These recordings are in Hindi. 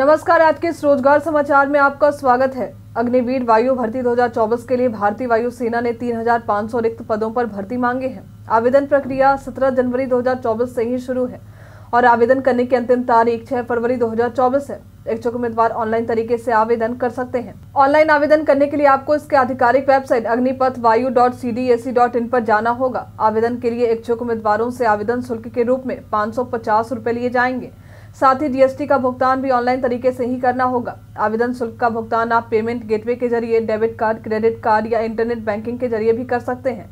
नमस्कार आज के इस रोज़गार समाचार में आपका स्वागत है। अग्निवीर वायु भर्ती 2024 के लिए भारतीय वायु सेना ने 3,500 रिक्त पदों पर भर्ती मांगे हैं। आवेदन प्रक्रिया 17 जनवरी 2024 से ही शुरू है और आवेदन करने की अंतिम तारीख 6 फरवरी 2024 है। इच्छुक उम्मीदवार ऑनलाइन तरीके से आवेदन कर सकते हैं। ऑनलाइन आवेदन करने के लिए आपको इसके आधिकारिक website Agnipath Vayu dot C D S dot in पर जाना होगा। आवेदन के लिए इच्छुक उम्मीदवारों से आवेदन शुल्क के रूप में पाँच सौ पचास लिए जाएँगे। साथ ही जीएसटी का भुगतान भी ऑनलाइन तरीके से ही करना होगा। आवेदन शुल्क का भुगतान आप पेमेंट गेटवे के ज़रिए, डेबिट कार्ड, क्रेडिट कार्ड या इंटरनेट बैंकिंग के ज़रिए भी कर सकते हैं।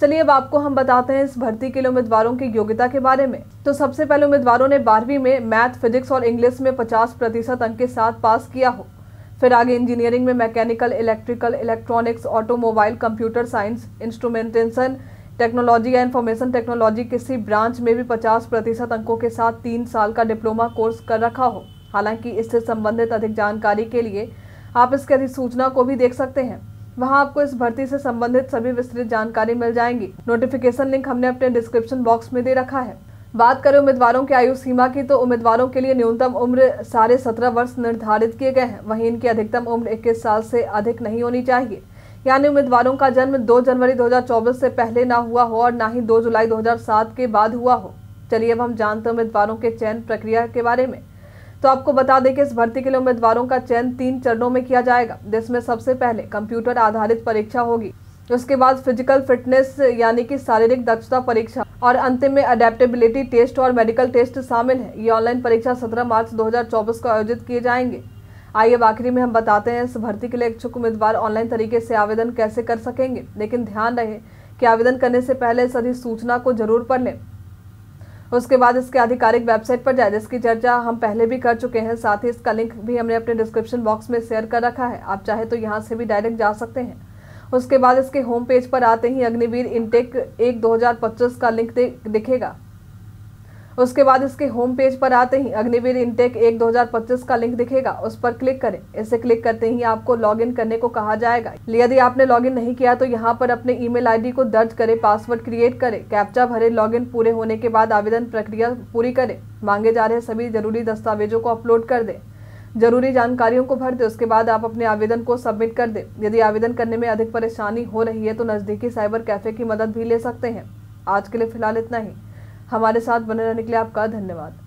चलिए अब आपको हम बताते हैं इस भर्ती के लिए उम्मीदवारों की योग्यता के बारे में। तो सबसे पहले उम्मीदवारों ने बारहवीं में मैथ, फिजिक्स और इंग्लिश में 50 प्रतिशत अंक के साथ पास किया हो। फिर आगे इंजीनियरिंग में mechanical, electrical, electronics, automobile, computer science, instrumentation technology या इंफॉर्मेशन टेक्नोलॉजी किसी ब्रांच में भी 50 प्रतिशत अंकों के साथ तीन साल का डिप्लोमा कोर्स कर रखा हो। हालाँकि इससे संबंधित अधिक जानकारी के लिए आप इसके अधिसूचना को भी देख सकते हैं। वहाँ आपको इस भर्ती से संबंधित सभी विस्तृत जानकारी मिल जाएँगी। नोटिफिकेशन लिंक हमने अपने डिस्क्रिप्शन बॉक्स में दे रखा है। बात करें उम्मीदवारों की आयु सीमा की तो उम्मीदवारों के लिए न्यूनतम उम्र साढ़े सत्रह वर्ष निर्धारित किए गए हैं। वहीं इनकी अधिकतम उम्र इक्कीस साल से अधिक नहीं होनी चाहिए। यानी उम्मीदवारों का जन्म 2 जनवरी 2024 से पहले ना हुआ हो और ना ही 2 जुलाई 2007 के बाद हुआ हो। चलिए अब हम जानते हैं उम्मीदवारों के चयन प्रक्रिया के बारे में। तो आपको बता दें कि इस भर्ती के लिए उम्मीदवारों का चयन तीन चरणों में किया जाएगा, जिसमें सबसे पहले कंप्यूटर आधारित परीक्षा होगी, उसके बाद फ़िज़िकल फिटनेस यानी कि शारीरिक दक्षता परीक्षा, और अंतिम में अडेप्टेबिलिटी टेस्ट और मेडिकल टेस्ट शामिल है। ये ऑनलाइन परीक्षा 17 मार्च 2024 को आयोजित किए जाएँगे। आइए अब आखिरी में हम बताते हैं इस भर्ती के लिए इच्छुक उम्मीदवार ऑनलाइन तरीके से आवेदन कैसे कर सकेंगे। लेकिन ध्यान रहे कि आवेदन करने से पहले इस अधिसूचना को ज़रूर पढ़ लें। उसके बाद इसके आधिकारिक वेबसाइट पर जाए, जिसकी चर्चा हम पहले भी कर चुके हैं। साथ ही इसका लिंक भी हमने अपने डिस्क्रिप्शन बॉक्स में शेयर कर रखा है। आप चाहे तो यहाँ से भी डायरेक्ट जा सकते हैं। उसके बाद इसके होम पेज पर आते ही अग्निवीर इंटेक एक 2025 का लिंक दिखेगा। उसके बाद इसके होम पेज पर आते ही अग्निवीर इंटेक एक 2025 का लिंक दिखेगा। उस पर क्लिक करें। इसे क्लिक करते ही आपको लॉगिन करने को कहा जाएगा। यदि आपने लॉगिन नहीं किया तो यहाँ पर अपने ईमेल आईडी को दर्ज करें पासवर्ड क्रिएट करें कैप्चा भरे लॉगिन पूरे होने के बाद आवेदन प्रक्रिया पूरी करें। मांगे जा रहे सभी ज़रूरी दस्तावेजों को अपलोड कर दें। ज़रूरी जानकारियों को भर दे। उसके बाद आप अपने आवेदन को सबमिट कर दें। यदि आवेदन करने में अधिक परेशानी हो रही है तो नज़दीकी साइबर कैफ़े की मदद भी ले सकते हैं। आज के लिए फ़िलहाल इतना ही। हमारे साथ बने रहने के लिए आपका धन्यवाद।